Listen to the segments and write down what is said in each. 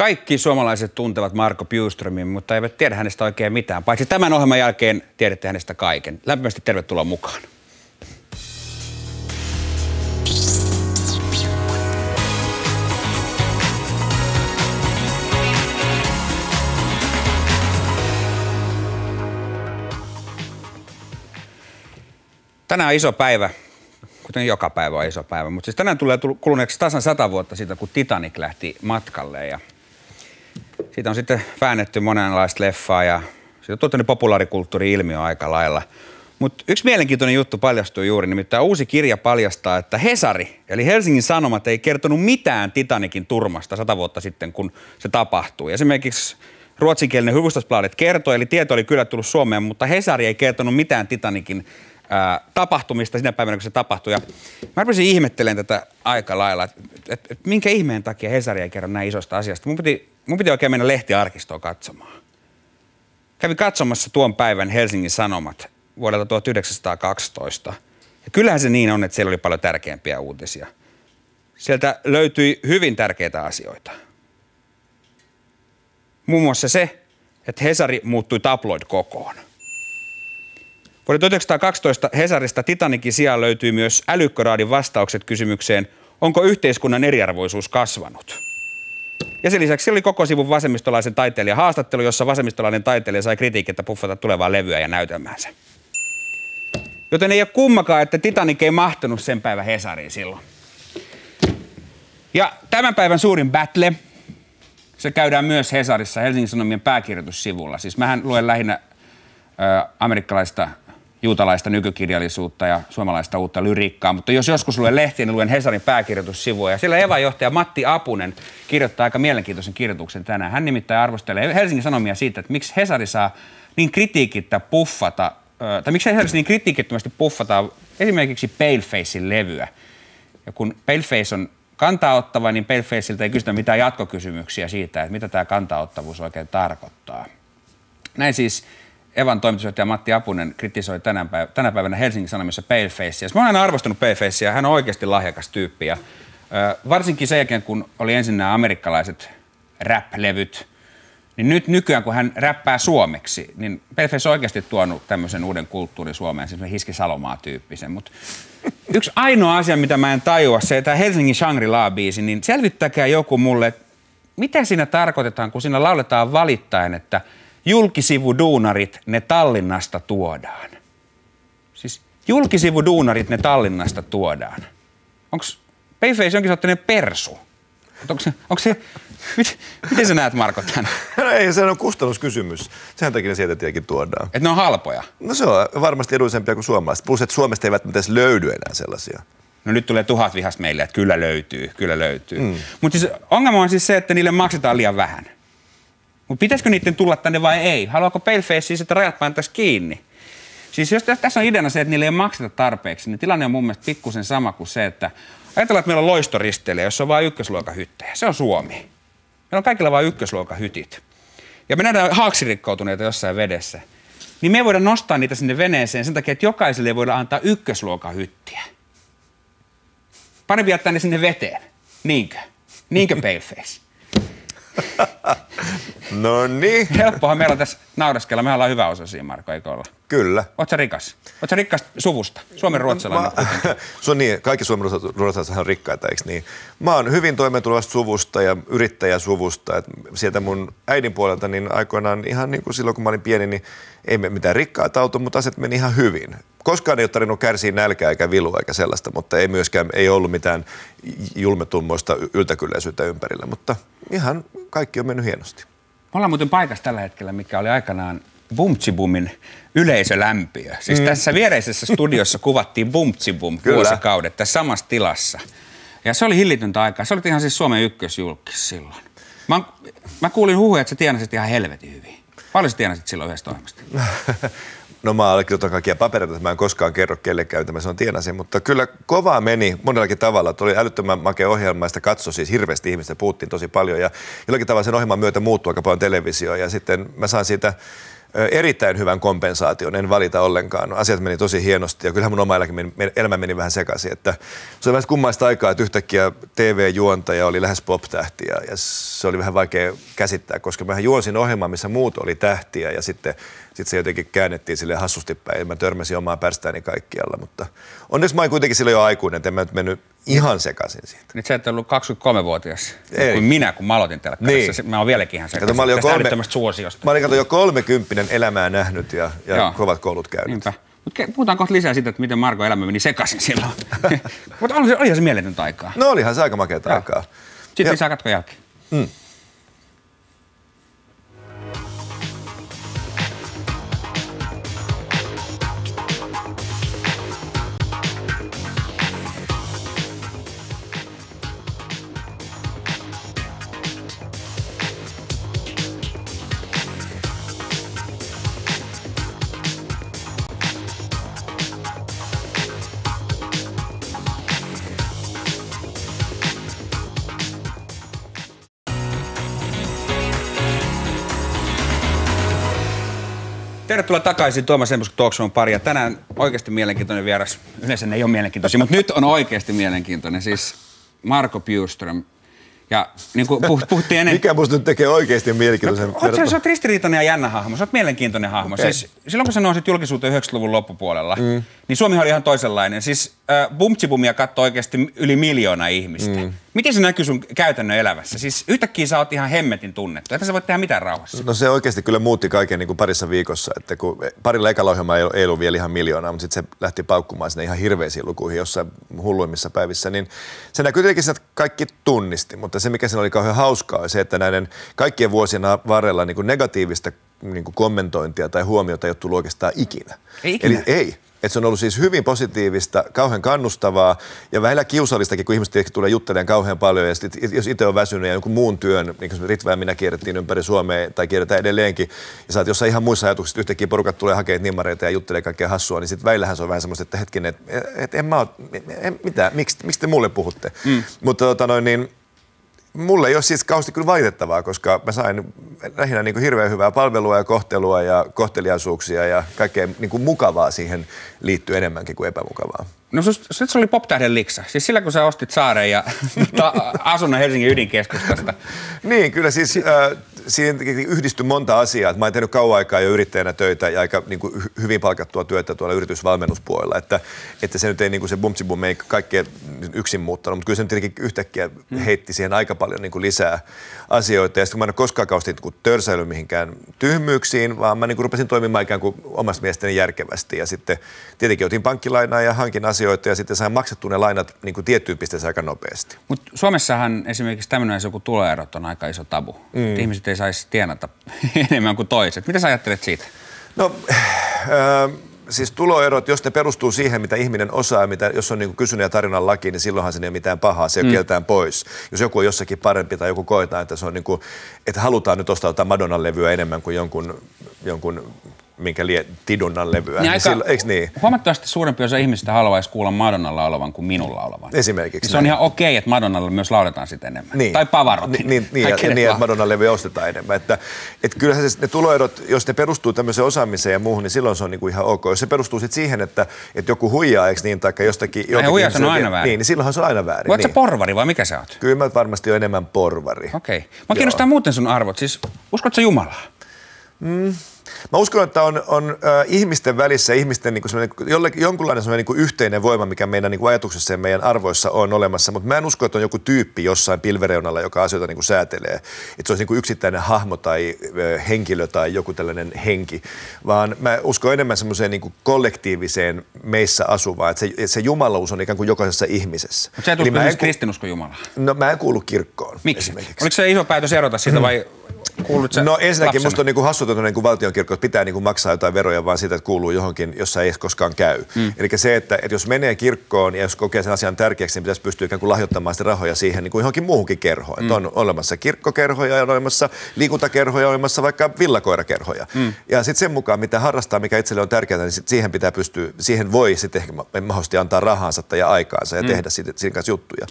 Kaikki suomalaiset tuntevat Marko Bjuströmin, mutta eivät tiedä hänestä oikein mitään. Paitsi tämän ohjelman jälkeen tiedätte hänestä kaiken. Lämpimästi tervetuloa mukaan. Tänään on iso päivä, kuten joka päivä on iso päivä, mutta siis tänään tulee kuluneeksi tasan sata vuotta siitä, kun Titanic lähti matkalle ja siitä on sitten väännetty monenlaista leffaa ja siitä on tuottanut populaarikulttuuri-ilmiö aika lailla. Mutta yksi mielenkiintoinen juttu paljastui juuri, nimittäin uusi kirja paljastaa, että Hesari, eli Helsingin Sanomat, ei kertonut mitään Titanikin turmasta sata vuotta sitten, kun se tapahtui. Esimerkiksi ruotsinkielinen Hufvudstadsbladet kertoi, eli tieto oli kyllä tullut Suomeen, mutta Hesari ei kertonut mitään Titanikin ää, tapahtumista sinä päivänä, kun se tapahtui. Ja mä rupesin ihmettelemään tätä aika lailla, että et, et, minkä ihmeen takia Hesari ei kerro näin isosta asiasta. Mun piti, mun piti oikein mennä lehtiarkistoon katsomaan. Kävin katsomassa tuon päivän Helsingin Sanomat vuodelta 1912. Ja kyllähän se niin on, että siellä oli paljon tärkeämpiä uutisia. Sieltä löytyi hyvin tärkeitä asioita. Muun muassa se, että Hesari muuttui tabloid kokoon – Vuoden 1912 Hesarista Titanikin sijaan löytyy myös älykköraadin vastaukset kysymykseen, onko yhteiskunnan eriarvoisuus kasvanut. Ja sen lisäksi oli koko sivun vasemmistolaisen taiteilijan haastattelu, jossa vasemmistolainen taiteilija sai kritiikettä puffata tulevaa levyä ja näytelmäänsä. Joten ei ole kummakaan, että Titanic ei mahtunut sen päivän Hesariin silloin. Ja tämän päivän suurin battle, se käydään myös Hesarissa Helsingin Sanomien pääkirjoitussivulla. Siis mähän luen lähinnä ö, amerikkalaista juutalaista nykykirjallisuutta ja suomalaista uutta lyriikkaa, mutta jos joskus luen lehtiä, niin luen Hesarin pääkirjoitussivuja. Ja siellä Eva-johtaja Matti Apunen kirjoittaa aika mielenkiintoisen kirjoituksen tänään. Hän nimittäin arvostelee Helsingin Sanomia siitä, että miksi Hesari saa niin kritiikittä puffata, tai miksi Hesarissa niin kritiikittömästi puffata esimerkiksi Palefacein levyä. Ja kun Paleface on kantaottava, niin Palefaceilta ei kysytä mitään jatkokysymyksiä siitä, että mitä tämä kantaottavuus oikein tarkoittaa. Näin siis Evan toimitusjohtaja Matti Apunen kritisoi tänä, päiv- tänä päivänä Helsingin Sanomissa Palefacea. Mä oon aina arvostanut Palefacea, hän on oikeasti lahjakas tyyppi. Ja, ö, varsinkin sen jälkeen, kun oli ensin nämä amerikkalaiset rap-levyt, niin nyt nykyään, kun hän räppää suomeksi, niin Paleface on oikeasti tuonut tämmöisen uuden kulttuurin Suomeen, siis Hiski Salomaa-tyyppisen. Mutta yksi ainoa asia, mitä mä en tajua, se tämä Helsingin Shangri-La-biisi, niin selvittäkää joku mulle, mitä siinä tarkoitetaan, kun siinä lauletaan valittaen, että – julkisivuduunarit, ne Tallinnasta tuodaan. Siis julkisivuduunarit, ne Tallinnasta tuodaan. Onko Payface jonkin sorttinen persu? Onko se, onko se, miten, miten sä näet Marko tämän? No ei, se on kustannuskysymys. Sehän takia ne sieltä tietenkin tuodaan. Että ne on halpoja? No se on varmasti edullisempia kuin suomalaiset. Plus, että Suomesta ei välttämättä edes löydy enää sellaisia. No nyt tulee tuhat vihasta meille, että kyllä löytyy, kyllä löytyy. Mm. Mutta siis ongelma on siis se, että niille maksetaan liian vähän. Mutta pitäisikö niiden tulla tänne vai ei? Haluaako Paleface siis, että rajat painattaisiin kiinni? Siis jos tässä on ideana se, että niille ei makseta tarpeeksi, niin tilanne on mun mielestä pikkusen sama kuin se, että ajatellaan, että meillä on loistoristeilijä, jossa on vain ykkösluokan hyttejä. Se on Suomi. Meillä on kaikilla vain ykkösluokan hytit. Ja me nähdään haaksirikkoutuneita jossain vedessä. Niin me ei voida nostaa niitä sinne veneeseen sen takia, että jokaiselle ei voida antaa ykkösluokan hyttiä. Parempi jättää ne sinne veteen. Niinkö? Niinkö Paleface? no niin. Helppohan meillä on tässä nauraskella. Me ollaan hyvä osa siinä, Marko, eikö olla? Kyllä. Oletko rikas? Oletko rikas suvusta? Suomen ruotsalainen. Mä, se on niin, kaikki suomen ruotsalaiset on rikkaita, eikö niin? Mä oon hyvin toimeentulevasta suvusta ja yrittäjäsuvusta. Et sieltä mun äidin puolelta niin aikoinaan ihan niin kuin silloin, kun mä olin pieni, niin ei me mitään rikkaita auto, mutta asiat meni ihan hyvin. Koskaan ei ole tarvinnut kärsiä nälkää eikä vilua eikä sellaista, mutta ei myöskään ei ollut mitään julmetummoista yltäkylläisyyttä ympärillä, mutta ihan kaikki on mennyt hienosti. Me ollaan muuten paikassa tällä hetkellä, mikä oli aikanaan Bumtsibumin yleisölämpiö. Siis mm. tässä viereisessä studiossa kuvattiin Bumtsibum vuosikaudet tässä samassa tilassa. Ja se oli hillitöntä aikaa. Se oli ihan siis Suomen ykkösjulkis silloin. Mä, mä kuulin huhuja, että sä tienasit ihan helvetin hyvin. Paljon sä tienasit silloin yhdestä ohjelmasta? No mä allekirjoitan kaikkia papereita, että mä en koskaan kerro kellekään, mitä mä on tienasin, mutta kyllä kovaa meni monellakin tavalla. Tuli älyttömän makea ohjelma, sitä katsoi siis hirveästi ihmistä, puhuttiin tosi paljon ja jollakin tavalla sen ohjelman myötä muuttui aika paljon televisio ja sitten mä sain siitä erittäin hyvän kompensaation, en valita ollenkaan. Asiat meni tosi hienosti ja kyllähän mun oma elämä meni, elämä meni vähän sekaisin. Että se oli vähän kummaista aikaa, että yhtäkkiä TV-juontaja oli lähes pop-tähti ja, ja se oli vähän vaikea käsittää, koska mä juonsin ohjelmaa, missä muut oli tähtiä ja sitten sit se jotenkin käännettiin sille hassusti päin. Mä törmäsin omaa pärstääni kaikkialla, mutta onneksi mä olin kuitenkin silloin jo aikuinen, että en mä nyt mennyt ihan sekaisin siitä. Nyt sä et ollut 23-vuotias Ei. kuin minä, kun mä aloitin telkkarissa. Niin. Mä oon vieläkin ihan sekaisin. Mä olin jo kolme, suosiosta. Mä olin jo kolmekymppinen elämää nähnyt ja, ja kovat koulut käynyt. Niinpä. Mutta puhutaan kohta lisää siitä, että miten Marko elämä meni sekaisin silloin. Mutta oli, oli se mieletöntä aikaa. No olihan se aika makeata aikaa. Sitten ja. lisää katkon jälkeen. Mm. Tervetuloa takaisin Tuomas Embusk Talk Show pari. tänään oikeasti mielenkiintoinen vieras. Yleensä ne ei ole mielenkiintoisia, mutta nyt on oikeasti mielenkiintoinen. Siis Marko Bjurström, ja niin kuin puhuttiin ennen... Mikä musta nyt tekee oikeasti mielenkiintoisen? No, sä, sä oot ristiriitainen ja jännä hahmo, sä oot mielenkiintoinen hahmo. Okay. Siis, silloin kun sä nousit julkisuuteen 90-luvun loppupuolella, mm. niin Suomi oli ihan toisenlainen. Siis äh, Bumtsibumia katsoi oikeasti yli miljoona ihmistä. Mm. Miten se näkyy sun käytännön elämässä? Siis yhtäkkiä sä oot ihan hemmetin tunnettu. Että sä voit tehdä mitään rauhassa. No se oikeasti kyllä muutti kaiken niin kuin parissa viikossa. Että kun parilla ekalla ohjelmaa ei, ei ollut vielä ihan miljoonaa, mutta sitten se lähti paukkumaan sinne ihan hirveisiin lukuihin jossain hulluimmissa päivissä. Niin se näkyy tietenkin että kaikki tunnisti, mutta se mikä siinä oli kauhean hauskaa se, että näiden kaikkien vuosien varrella niin kuin negatiivista niin kuin kommentointia tai huomiota ei ole tullut oikeastaan ikinä. Ei ikinä? Eli ei. Että se on ollut siis hyvin positiivista, kauhean kannustavaa ja välillä kiusallistakin, kun ihmiset tulee juttelemaan kauhean paljon. Ja sit, jos itse on väsynyt ja jonkun muun työn, niin kuin Ritva ja minä kierrettiin ympäri Suomea tai kierretään edelleenkin, ja oot jossain ihan muissa ajatuksissa, yhtäkkiä porukat tulee hakemaan nimmareita ja juttelee kaikkea hassua, niin sitten väillähän se on vähän semmoista, että hetkinen, että et, en mä oo, en, mitä, miksi, miksi te mulle puhutte? Mm. Mutta tota noin, niin, Mulle ei ole siis kauheasti kyllä valitettavaa, koska mä sain lähinnä niin kuin hirveän hyvää palvelua ja kohtelua ja kohteliaisuuksia ja kaikkea niin kuin mukavaa siihen liittyy enemmänkin kuin epämukavaa. No se oli pop-tähden liksa. Siis sillä kun sä ostit saaren ja asunnon Helsingin ydinkeskustasta. niin, kyllä siis äh, siihen yhdistyi monta asiaa. Mä oon tehnyt kauan aikaa jo yrittäjänä töitä ja aika niin kuin, hyvin palkattua työtä tuolla yritysvalmennuspuolella. Että, että se nyt ei niin kuin se bumtsibum ei kaikkea yksin muuttanut, mutta kyllä se nyt tietenkin yhtäkkiä hmm. heitti siihen aika paljon niin kuin lisää asioita. Ja sitten kun mä en ole koskaan kausti niin törsäily mihinkään tyhmyyksiin, vaan mä niin kuin rupesin toimimaan ikään kuin omasta mielestäni järkevästi. Ja sitten tietenkin otin pankkilainaa ja hankin asioita ja sitten sain maksettua ne lainat niin kuin tiettyyn pisteeseen aika nopeasti. Mutta Suomessahan esimerkiksi tämmöinen kuin tuloerot on aika iso tabu. Mm. Ihmiset ei saisi tienata enemmän kuin toiset. Mitä sä ajattelet siitä? No, äh, siis tuloerot, jos ne perustuu siihen, mitä ihminen osaa, mitä, jos on niin kysynyt ja tarinan laki, niin silloinhan se ei ole mitään pahaa, se mm. kieltään pois. Jos joku on jossakin parempi tai joku koetaan, että, se on niin kuin, että halutaan nyt ostaa jotain Madonnan levyä enemmän kuin jonkun, jonkun minkä lie Tidunnan levyä. Niin, niin silloin, eikö niin? Huomattavasti suurempi osa ihmistä haluaisi kuulla Madonnalla olevan kuin minulla olevan. Esimerkiksi. Niin se on ihan okei, okay, että Madonnalla myös lauletaan sitä enemmän. Niin. Tai Pavarotin. Niin, niin, ja, niin että Madonnan levy ostetaan enemmän. Että, että kyllähän se, ne tuloerot, jos ne perustuu tämmöiseen osaamiseen ja muuhun, niin silloin se on niin kuin ihan ok. Jos se perustuu sitten siihen, että, että joku huijaa, eikö niin, tai jostakin... Ja huijaa on aina väärin. Niin, niin silloinhan se on aina väärin. Voit niin. porvari vai mikä sä oot? Kyllä mä varmasti olen enemmän porvari. Okei. Okay. Mä kiinnostaa muuten sun arvot. Siis uskotko Jumalaa? Mm. Mä uskon, että on, on äh, ihmisten välissä ihmisten niin kuin jolle, jonkunlainen niin kuin yhteinen voima, mikä meidän niin kuin ajatuksessa ja meidän arvoissa on olemassa, mutta mä en usko, että on joku tyyppi jossain pilvereunalla, joka asioita niin kuin säätelee. Että se olisi niin kuin yksittäinen hahmo tai äh, henkilö tai joku tällainen henki, vaan mä uskon enemmän semmoiseen niin kuin kollektiiviseen meissä asuvaan, että se, että se jumalaus on ikään kuin jokaisessa ihmisessä. Mutta sä et usko kristinusko Jumalaa? No mä en kuulu kirkkoon. Miksi? Oliko se iso päätös erota siitä vai Kuulut no ensinnäkin lapsena? musta on niin hassutonta niin valtionkirkko, että pitää niin kuin maksaa jotain veroja vaan siitä, että kuuluu johonkin, jossa ei koskaan käy. Mm. Eli se, että, että jos menee kirkkoon ja jos kokee sen asian tärkeäksi, niin pitäisi pystyä ikään kuin lahjoittamaan sitä rahoja siihen niin kuin johonkin muuhunkin kerhoon. Mm. on olemassa kirkkokerhoja, on olemassa liikuntakerhoja, on olemassa vaikka villakoirakerhoja. Mm. Ja sitten sen mukaan, mitä harrastaa, mikä itselle on tärkeää, niin sit siihen pitää pystyä, siihen voi sitten ehkä mahdollisesti antaa rahansa tai aikaansa ja mm. tehdä siitä, siinä kanssa juttuja.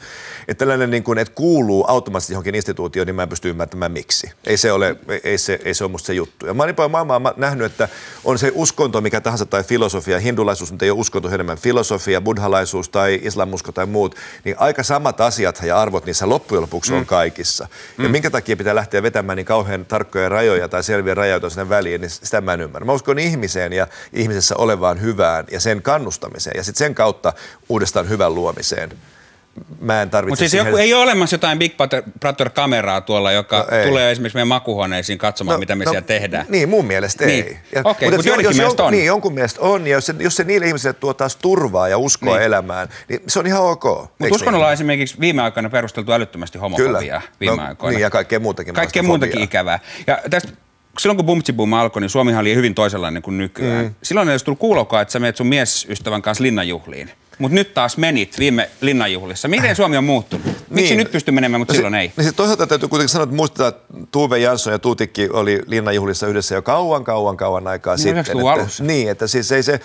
Että tällainen, niin kuin, että kuuluu automaattisesti johonkin instituutioon, niin mä en pysty ymmärtämään miksi. Ei se ole ei se, ei se ole musta se juttu. Ja mä niin paljon maailmaa nähnyt, että on se uskonto mikä tahansa tai filosofia, hindulaisuus mutta ei ole uskonto enemmän filosofia, buddhalaisuus tai islamusko tai muut, niin aika samat asiat ja arvot niissä loppujen lopuksi mm. on kaikissa. Mm. Ja minkä takia pitää lähteä vetämään niin kauhean tarkkoja rajoja tai selviä rajoja sinne väliin, niin sitä mä en ymmärrä. Mä uskon ihmiseen ja ihmisessä olevaan hyvään ja sen kannustamiseen ja sitten sen kautta uudestaan hyvän luomiseen mä en tarvitse Mutta siis siihen... joku, ei ole olemassa jotain Big Brother-kameraa tuolla, joka no, tulee esimerkiksi meidän makuhuoneisiin katsomaan, no, mitä me no, siellä tehdään. Niin, mun mielestä niin. ei. Okei, okay, mutta jos, jos on. Niin, jonkun mielestä on, ja jos se, jos se niille ihmisille tuo taas turvaa ja uskoa niin. elämään, niin se on ihan ok. Mutta uskonnolla niin? on esimerkiksi viime aikoina perusteltu älyttömästi homofobiaa Kyllä. viime no, aikoina. Niin, ja kaikkea muutakin. Kaikkea muutakin ikävää. Ja tästä silloin kun Bumtsi Boom alkoi, niin Suomihan oli hyvin toisenlainen kuin nykyään. Mm. Silloin ei olisi tullut kuulokaa, että sä menet sun miesystävän kanssa linnanjuhliin mutta nyt taas menit viime linnanjuhlissa. Miten Suomi on muuttunut? Miksi niin. nyt pystyy menemään, mutta no silloin ei? No sit toisaalta täytyy kuitenkin sanoa, että muistetaan, että Tuve Jansson ja Tuutikki oli linnanjuhlissa yhdessä jo kauan, kauan, kauan aikaa no, sitten. Että, alussa. Niin, että siis ei se,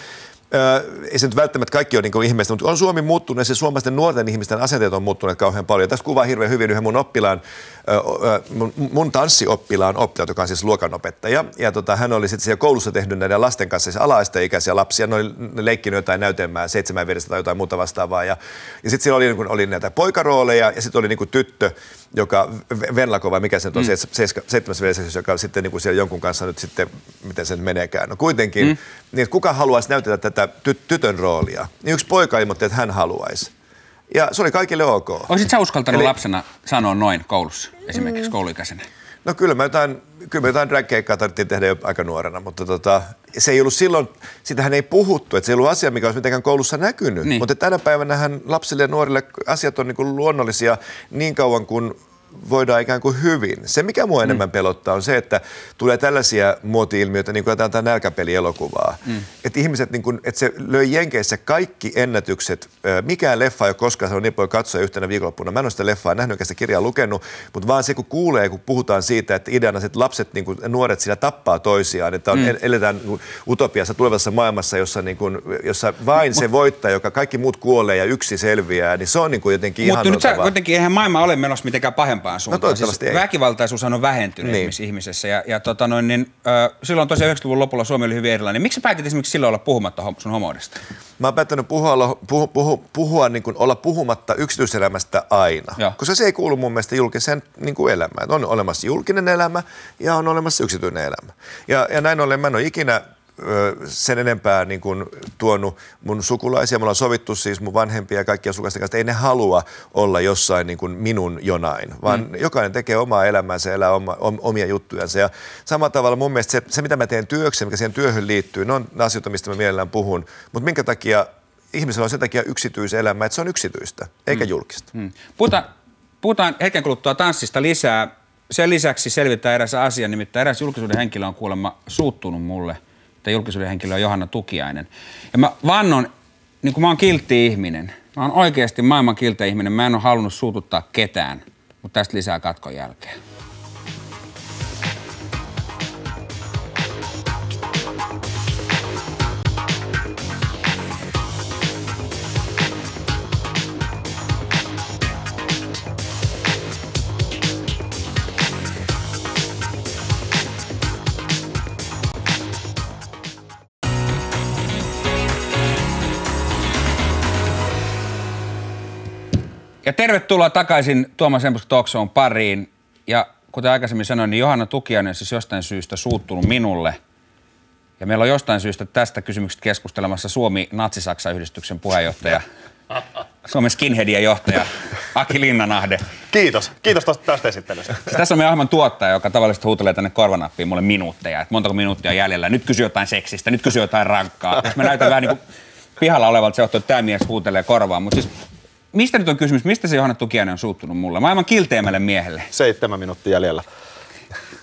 ei se nyt välttämättä kaikki ole niin ihmeistä, mutta on Suomi muuttunut ja suomalaisten nuorten ihmisten asenteet on muuttuneet kauhean paljon. Tässä kuvaa hirveän hyvin yhden mun oppilaan, mun, mun tanssioppilaan oppilaat, joka on siis luokanopettaja. Ja tota, hän oli sitten siellä koulussa tehnyt näiden lasten kanssa, siis ala-asteikäisiä lapsia, ne oli leikkinyt jotain näytelmää, seitsemän vedestä tai jotain muuta vastaavaa. Ja, ja sitten siellä oli, niin kuin, oli näitä poikarooleja ja sitten oli niin tyttö, joka, Venlako vai mikä se on, mm. seitsemäs veljessä, joka sitten niin kuin siellä jonkun kanssa nyt sitten, miten se menekään. No kuitenkin, mm. niin kuka haluaisi näytellä tätä ty- tytön roolia? Niin yksi poika ilmoitti, että hän haluaisi. Ja se oli kaikille ok. Olisit sä uskaltanut Eli... lapsena sanoa noin koulussa, esimerkiksi mm. kouluikäisenä? No kyllä mä jotain, kyllä mä jotain drag-keikkaa tarvittiin tehdä jo aika nuorena, mutta tota, se ei ollut silloin, sitähän ei puhuttu, että se ei ollut asia, mikä olisi mitenkään koulussa näkynyt. Niin. Mutta tänä päivänä lapsille ja nuorille asiat on niin luonnollisia niin kauan kuin voidaan ikään kuin hyvin. Se, mikä mua mm. enemmän pelottaa, on se, että tulee tällaisia muoti-ilmiöitä, niin kuin tämä nälkäpelielokuvaa. Mm. Että ihmiset, niin kuin, että se löi Jenkeissä kaikki ennätykset. Mikään leffa ei ole koskaan saanut niin paljon katsoa yhtenä viikonloppuna. Mä en ole sitä leffaa nähnyt, enkä sitä kirjaa lukenut, mutta vaan se, kun kuulee, kun puhutaan siitä, että ideana että lapset, niin kuin, nuoret siellä tappaa toisiaan, että on, mm. eletään niin kuin, utopiassa tulevassa maailmassa, jossa, niin kuin, jossa vain Mut, se voittaa, joka kaikki muut kuolee ja yksi selviää, niin se on niin kuin jotenkin Mutta nyt sä, kuitenkin eihän maailma ole menossa mitenkään pahempaa parempaan no suuntaan. No siis väkivaltaisuus on vähentynyt niin. ihmisessä ja, ja tota noin, niin, äh, silloin tosiaan 90-luvun lopulla Suomi oli hyvin erilainen. Miksi päätit esimerkiksi silloin olla puhumatta sun homoudesta? Mä oon päättänyt puhua, puhu, puhu, puhua niin kuin olla puhumatta yksityiselämästä aina, Joo. koska se ei kuulu mun mielestä julkiseen niin kuin elämään. On olemassa julkinen elämä ja on olemassa yksityinen elämä. Ja, ja näin ollen mä en ole ikinä sen enempää niin kuin tuonut mun sukulaisia. Me ollaan sovittu siis mun vanhempia ja kaikkia sukulaisten kanssa, että ei ne halua olla jossain niin kuin minun jonain, vaan mm. jokainen tekee omaa elämäänsä elää oma, omia juttujansa. Ja samalla tavalla mun mielestä se, se, mitä mä teen työksi, mikä siihen työhön liittyy, ne on asioita, mistä mä mielellään puhun. Mutta minkä takia ihmisellä on sen takia yksityiselämä, että se on yksityistä, eikä mm. julkista. Mm. Puhutaan, puhutaan hetken kuluttua tanssista lisää. Sen lisäksi selvittää eräs asia, nimittäin eräs julkisuuden henkilö on kuulemma suuttunut mulle – että julkisuuden henkilö on Johanna Tukiainen. Ja mä vannon, niin kuin mä oon kiltti ihminen, mä oon oikeasti maailman kiltti ihminen, mä en ole halunnut suututtaa ketään, mutta tästä lisää katkon jälkeen. Tervetuloa takaisin Tuomas Empusk Talk pariin. Ja kuten aikaisemmin sanoin, niin Johanna Tukiainen siis jostain syystä suuttunut minulle. Ja meillä on jostain syystä tästä kysymyksestä keskustelemassa Suomi-Natsi-Saksa-yhdistyksen puheenjohtaja, Suomen skinheadien johtaja Aki Linnanahde. Kiitos. Kiitos tästä, tästä esittelystä. Siis tässä on meidän ohjelman tuottaja, joka tavallisesti huutelee tänne korvanappiin mulle minuutteja, että montako minuuttia on jäljellä. Nyt kysy jotain seksistä, nyt kysy jotain rankkaa. Mä näytän vähän niin kuin pihalla olevalta se johtuu, että tämä mies huutelee korvaan. Mutta siis mistä nyt on kysymys? Mistä se Johanna Tukiainen on suuttunut mulle? Maailman kilteimmälle miehelle. Seitsemän minuuttia jäljellä.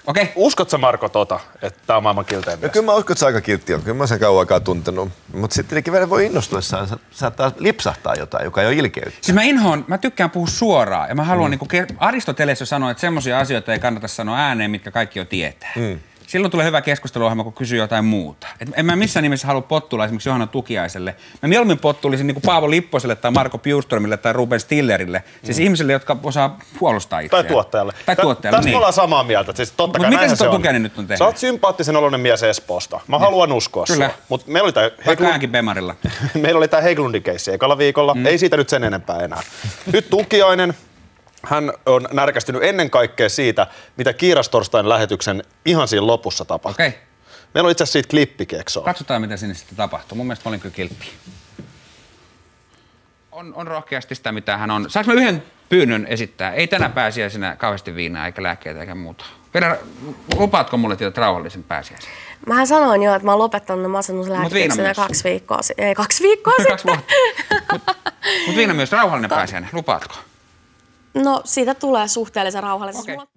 Okei. Okay. Uskotko Marko tota, että tämä on maailman kiltein no, kyllä mä uskon, että se aika kiltti on. Kyllä mä sen kauan aikaa tuntenut. Mutta sitten tietenkin vielä voi innostuessaan saattaa lipsahtaa jotain, joka ei ole ilkeyttä. Siis mä inhoon, mä tykkään puhua suoraan. Ja mä haluan, mm. niin kuin Aristoteles sanoi, että semmoisia asioita ei kannata sanoa ääneen, mitkä kaikki jo tietää. Mm. Silloin tulee hyvä keskusteluohjelma, kun kysyy jotain muuta. Et en mä missään nimessä halua pottuilla esimerkiksi Johanna Tukiaiselle. Mä mieluummin pottuilisin niin kuin Paavo Lipposelle tai Marko Bjurströmille tai Ruben Stillerille. Siis mm. ihmisille, jotka osaa puolustaa itseään. Tai tuottajalle. Tai tuottajalle, Tästä niin. ollaan samaa mieltä. Siis totta Mut kai mitä näinhän se on. Nyt on tehnyt? Sä oot sympaattisen oloinen mies Espoosta. Mä haluan uskoa Kyllä. sua. Mutta meillä oli tää Heglund, Bemarilla. meillä oli tää Heglundin keissi ekalla viikolla. Mm. Ei siitä nyt sen enempää enää. Nyt Tukiainen, hän on närkästynyt ennen kaikkea siitä, mitä Kiirastorstain lähetyksen ihan siinä lopussa tapahtui. Okei. Meillä on itse asiassa siitä klippikeksoa. Katsotaan, mitä sinne sitten tapahtuu. Mun mielestä mä olin kyllä kilppi. On, on rohkeasti sitä, mitä hän on. Saanko mä yhden pyynnön esittää? Ei tänä pääsiäisenä kauheasti viinaa, eikä lääkkeitä, eikä muuta. Vedä, lupaatko mulle tilata rauhallisen pääsiäisen? Mähän sanoin jo, että mä oon lopettanut viinamies. kaksi viikkoa sitten. Ei, kaksi viikkoa Kaksi sitten. vuotta. Mutta mut viina myös rauhallinen pääsiäinen. Lupaatko? No siitä tulee suhteellisen rauhallisesti. Mulla-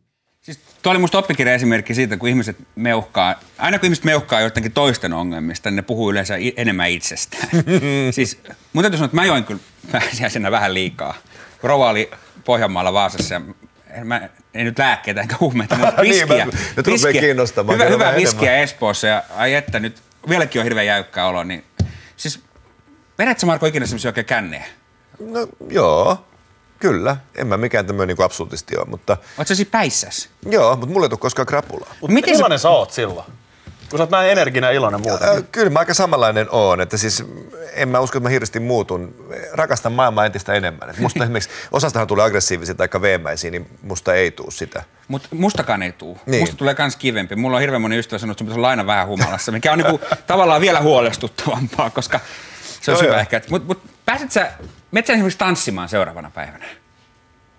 Siis tuo oli musta oppikirja esimerkki siitä, kun ihmiset meuhkaa, aina kun ihmiset meuhkaa joidenkin toisten ongelmista, niin ne puhuu yleensä enemmän itsestään. siis mun täytyy sanoa, että mä join kyllä pääsiäisenä vähän liikaa. Kun rouva oli Pohjanmaalla Vaasassa ja mä, ei nyt lääkkeitä enkä huumeita, mutta Niin, viskiä. mä- nyt rupeaa kiinnostamaan Hyvä, hyvä viskiä Espoossa ja ai että nyt vieläkin on hirveän jäykkä olo. Niin, siis vedätkö Marko ikinä semmoisia oikein kännejä? No joo, kyllä. En mä mikään tämmöinen niin absolutisti ole, mutta Oletko sä siis päissäs? joo, mutta mulla ei tule koskaan krapulaa. Mut Miten se- millainen sä oot silloin? Kun sä oot näin energinen ja iloinen muuten. Ö, Kyllä mä aika samanlainen oon, että siis en mä usko, että mä hirveästi muutun. Rakastan maailmaa entistä enemmän. Et musta esimerkiksi osastahan tulee aggressiivisia tai veemäisiä, niin musta ei tuu sitä. Mutta mustakaan ei tuu. Niin. Musta tulee kans kivempi. Mulla on hirveän moni ystävä sanonut, että sun pitäisi olla aina vähän humalassa, mikä on niinku tavallaan vielä huolestuttavampaa, koska se on Joo, hyvä joo. ehkä. Mutta mut, pääset sä, menet sä esimerkiksi tanssimaan seuraavana päivänä?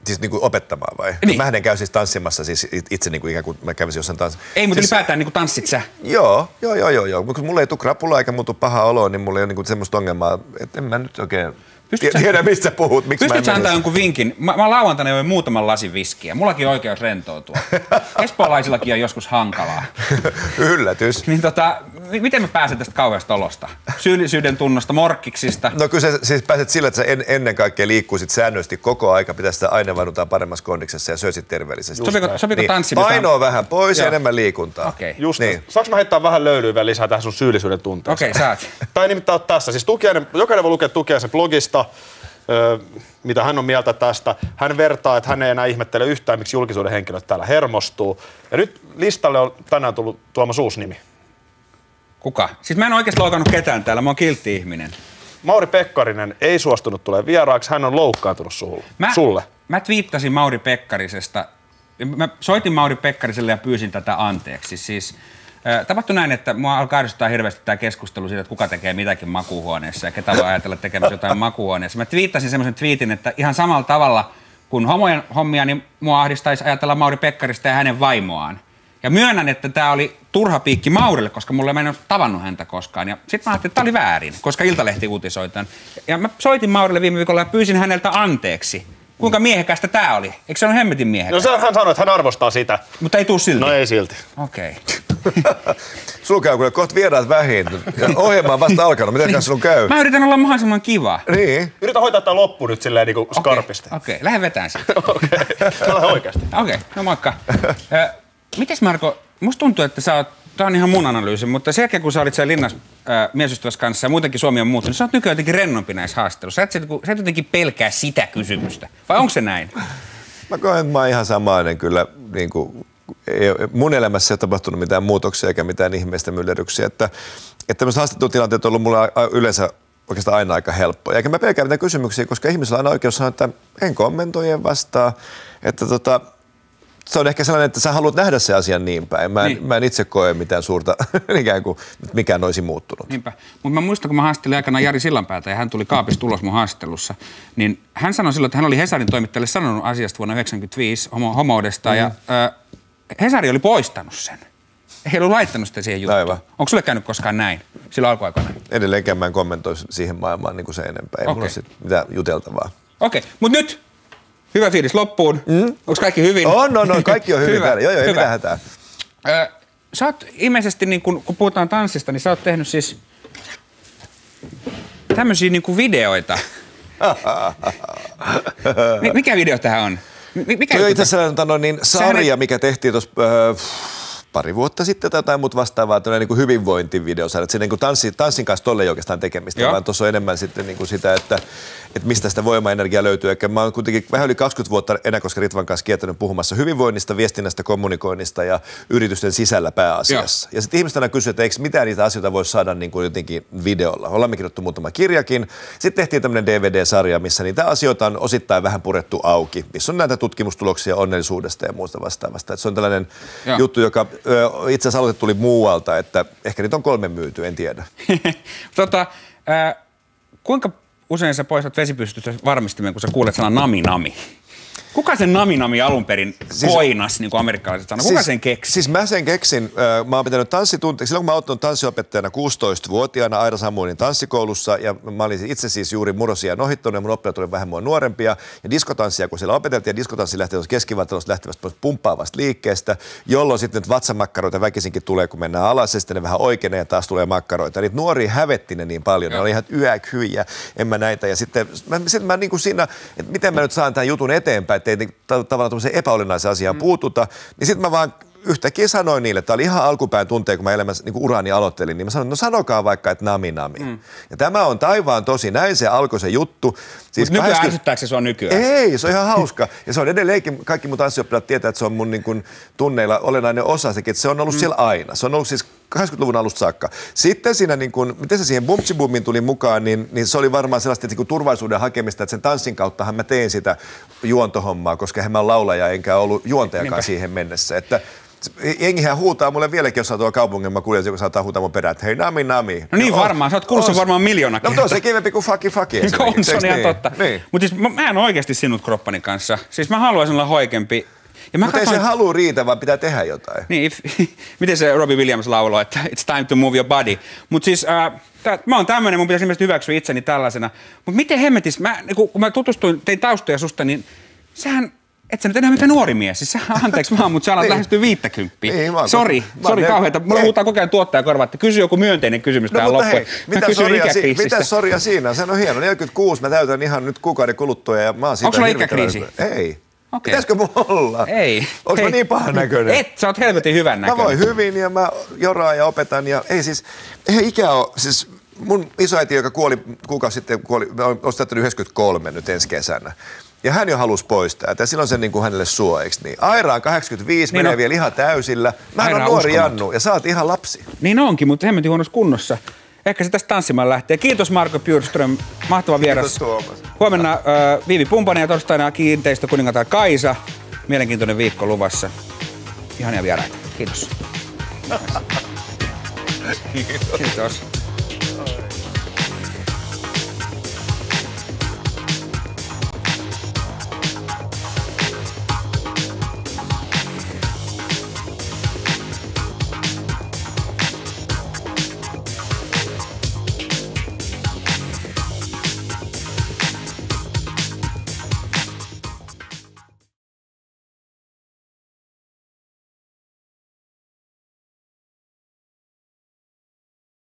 Siis niin kuin opettamaan vai? Niin. Mä en käy siis tanssimassa siis it- itse niin kuin ikään kuin mä kävisin jossain tanssissa. Ei, mutta siis, ylipäätään niinku tanssit sä. Joo, joo, joo, joo, joo. Kun mulla ei tule krapulaa eikä muutu paha olo, niin mulla ei ole niinku semmoista ongelmaa, että en mä nyt oikein Pystyt sä- tiedä, mistä puhut, miksi Pystytkö antaa jonkun vinkin? Mä, mä lauantaina join muutaman lasin viskiä. Mullakin on oikeus rentoutua. Espoolaisillakin on joskus hankalaa. Yllätys. Niin tota, miten mä pääsen tästä kauheasta olosta? Syyllisyyden tunnosta, morkkiksista. No kyllä sä siis pääset sillä, että sä en, ennen kaikkea liikkuisit säännöllisesti koko aika, pitäisi sitä aineenvaihduntaa paremmassa kondiksessa ja söisit terveellisesti. Sopiiko, sopiiko Niin, tanssi? mistä- Painoa vähän pois ja enemmän liikuntaa. Okei. Just Niin. Saanko mä heittää vähän löylyä vielä lisää tähän sun syyllisyyden tunteeseen? Okei, saat. Tai nimittäin tässä. Siis tukiainen, jokainen voi lukea Tukiaisen blogista, öö, mitä hän on mieltä tästä. Hän vertaa, että hän ei enää ihmettele yhtään, miksi julkisuuden henkilöt täällä hermostuu. Ja nyt listalle on tänään tullut Tuomas uusi nimi. Kuka? Siis mä en oikeasti loukannut ketään täällä, mä oon kiltti ihminen. Mauri Pekkarinen ei suostunut tulemaan vieraaksi, hän on loukkaantunut sulle. Mä, sulle. Mä twiittasin Mauri Pekkarisesta. Mä soitin Mauri Pekkariselle ja pyysin tätä anteeksi. Siis, äh, tapahtui näin, että mua alkaa ahdistaa hirveästi tämä keskustelu siitä, että kuka tekee mitäkin makuuhuoneessa ja ketä voi ajatella tekemässä jotain makuuhuoneessa. Mä twiittasin semmoisen twiitin, että ihan samalla tavalla kuin homojen hommia, niin mua ahdistaisi ajatella Mauri Pekkarista ja hänen vaimoaan. Ja myönnän, että tämä oli turha piikki Maurille, koska mulla ei ole tavannut häntä koskaan. Ja sitten mä ajattelin, että tämä oli väärin, koska Iltalehti uutisoi tämän. Ja mä soitin Maurille viime viikolla ja pyysin häneltä anteeksi. Kuinka miehekästä tämä oli? Eikö se ole hemmetin No miehekästä? se, hän sanoi, että hän arvostaa sitä. Mutta ei tuu silti. No ei silti. Okei. Sulla käy kyllä kohta vieraat vähin. Ja Ohjelma on vasta alkanut. Miten kanssa sun käy? Mä yritän olla mahdollisimman kiva. Niin. Yritä hoitaa tämä loppu nyt silleen niin kuin Okei, skarpisti. Okei, lähde vetään sitten. Okei, okay. oikeasti. Okei, no moikka. Mites Marko, musta tuntuu, että sä oot, tää on ihan mun analyysi, mutta sen jälkeen kun sä olit siellä linnas äh, kanssa ja muutenkin Suomi on muuttunut, niin sä oot nykyään jotenkin rennompi näissä haastatteluissa. Sä sä et jotenkin pelkää sitä kysymystä. Vai onko se näin? Mä koen, että mä oon ihan samainen kyllä. Niin kuin, mun elämässä ei ole tapahtunut mitään muutoksia eikä mitään ihmeistä myllerryksiä. Että, että tämmöiset haastattelutilanteet on ollut mulla a- yleensä oikeastaan aina aika helppoja. Eikä mä pelkää mitään kysymyksiä, koska ihmisellä on aina oikeus sanoa, että en kommentoi, en vastaa. Että tota, se on ehkä sellainen, että sä haluat nähdä se asian niin päin. Mä en, Niin. mä en itse koe mitään suurta, ikään kuin nyt mikään olisi muuttunut. Niinpä. Mutta mä muistan, kun mä haastattelin aikanaan Jari Sillanpäätä ja hän tuli kaapista ulos mun haastattelussa, niin hän sanoi silloin, että hän oli Hesarin toimittajalle sanonut asiasta vuonna 1995 homo, homoudesta mm. ja ö, Hesari oli poistanut sen. He ollut laittanut sitä siihen juttuun. Aivan. Onko sulle käynyt koskaan näin silloin alkuaikoina? Edelleenkään mä en kommentoi siihen maailmaan niin kuin se enempää. Ei okay. mulla ole sit mitään juteltavaa. Okei, mutta nyt hyvä fiilis loppuun. Mm. Onko kaikki hyvin? On, no, no, kaikki on hyvin Hyvä, täällä. Joo, joo, ei hyvä. mitään hätää. Ö, sä oot ilmeisesti, niin kun, kun puhutaan tanssista, niin sä oot tehnyt siis tämmöisiä niin kuin videoita. Mi- mikä video tähän on? Mi- mikä Toi on itse asiassa tota, no, niin, sarja, Sehän- mikä tehtiin tuossa äh, pari vuotta sitten tai jotain muuta vastaavaa, tämmöinen niin hyvinvointivideosarja. Että se niin kuin tanssi, tanssin kanssa tolle ei oikeastaan tekemistä, Joo. vaan tuossa on enemmän sitten niin kuin sitä, että, että mistä sitä voimaenergiaa löytyy. Eikä mä oon kuitenkin vähän yli 20 vuotta Enäkoska Ritvan kanssa kiertänyt puhumassa hyvinvoinnista, viestinnästä, kommunikoinnista ja yritysten sisällä pääasiassa. Ja sitten ihmiset aina kysyy, että eikö mitään niitä asioita voi saada niin kuin jotenkin videolla. Ollaan me kirjoittu muutama kirjakin. Sitten tehtiin tämmöinen DVD-sarja, missä niitä asioita on osittain vähän purettu auki, missä on näitä tutkimustuloksia onnellisuudesta ja muusta vastaavasta. Et se on tällainen Joo. juttu, joka itse asiassa aloite tuli muualta, että ehkä niitä on kolme myyty, en tiedä. tota, ää, kuinka usein sä poistat vesipystystä varmistimen, kun sä kuulet sanan nami nami? Kuka sen nami nami alun perin Siis- koinas, niin kuin amerikkalaiset sanoo? Kuka sen keksi? Siis mä sen keksin. Mä oon pitänyt tanssitunteja. Silloin kun mä oon tanssiopettajana 16-vuotiaana Aira Samuelin tanssikoulussa ja mä olin itse siis juuri murrosia ohittanut ja mun oppilaat oli vähän mua nuorempia. Ja diskotanssia kun siellä opeteltiin ja diskotanssi lähti tuossa keskivartalosta lähtevästä pois pumppaavasta liikkeestä, jolloin sitten nyt vatsamakkaroita väkisinkin tulee, kun mennään alas ja sitten ne vähän oikeenee ja taas tulee makkaroita. Niitä nuoria hävetti ne niin paljon. Ne oli ihan yäkyjä, en mä näitä. Ja sitten mä, sitten mä niin kuin siinä, että miten mä nyt saan tämän jutun eteenpäin, ettei niin ta- tavallaan tämmöiseen epäolennaiseen asiaan mm. puututa, niin sitten mä vaan yhtäkkiä sanoin niille, että tämä oli ihan alkupään tunteja, kun mä elämässä niin urani aloittelin, niin mä sanoin, no sanokaa vaikka, että nami nami. Mm. Ja tämä on taivaan tosi, näin se alkoi se juttu. Siis nykyään ärsyttääkö se sua nykyään? Ei, se on ihan hauska. Ja se on edelleenkin, kaikki mun tanssioppilaat tietää, että se on mun niin kuin, tunneilla olennainen osa sekin, että se on ollut mm. siellä aina. Se on ollut siis 80-luvun alusta saakka. Sitten siinä, niin kuin, miten se siihen Bumtsiboomiin tuli mukaan, niin, niin se oli varmaan sellaista niin turvallisuuden hakemista, että sen tanssin kauttahan mä tein sitä juontohommaa, koska en mä laulaja enkä ollut juontajakaan Niinpä. siihen mennessä. Että jengihän huutaa mulle vieläkin, jos on tuolla kaupungin, mä kuulen, joku saattaa huutaa mun perään, että hei nami nami. No niin varmaan, sä oot kuullut sen on- varmaan miljoona No mutta on se kivempi kuin fucky fucky on, esimerkiksi, se on ihan niin? totta. Niin. Mutta siis mä, mä en oikeasti sinut kroppani kanssa. Siis mä haluaisin olla hoikempi. Ja mä Mutta ei se halu riitä, vaan pitää tehdä jotain. Niin, if, miten se Robbie Williams lauloi, että it's time to move your body. Mutta siis äh, tää, mä oon tämmönen, mun pitäisi ilmeisesti hyväksyä itseni tällaisena. Mutta miten hemmetis, mä, niinku, kun mä tutustuin, tein taustoja susta, niin sähän, et sä nyt enää mikään nuori mies. Siis sä, anteeksi vaan, mutta sä alat Niin. lähestyä viittäkymppiä. Niin, mä Sori, mä sori kauheeta. Mulla Ei. huutaa koko ajan tuottaja korva, että kysy joku myönteinen kysymys No tähän loppuun. hei, Mä mitä soria, si- mitä soria siinä? Se on hieno. 46, mä täytän ihan nyt kuukauden kuluttua ja mä oon siitä Onko sulla ikäkriisi? Ei. Okei. Pitäisikö mulla olla? Ei. Onko mä niin pahan näköinen? Et, sä oot helvetin hyvän Mä näköinen. voin hyvin ja mä joraan ja opetan ja ei siis, eihän ikä ole, siis mun isoäiti, joka kuoli kuukausi sitten, kuoli, mä täyttänyt 93 nyt ensi kesänä. Ja hän jo halusi poistaa, että silloin se niin kuin hänelle suo, eikö niin? Aira on 85, Niin menee on. vielä ihan täysillä. Mä Aira on nuori uskomaton. Jannu ja oot ihan lapsi. Niin onkin, mutta hemmetin huonossa kunnossa. Ehkä se tästä tanssimaan lähtee. Kiitos Marko Bjurström, mahtava vieras. Kiitos, Tuomas. Huomenna äh, Viivi Pumpanen ja torstaina kiinteistökuningatar Kaisa. Mielenkiintoinen viikko luvassa. Ihania vieraita. Kiitos. Kiitos.